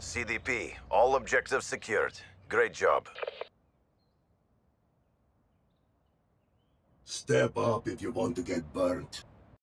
CDP. All objectives secured. Great job. Step up if you want to get burnt.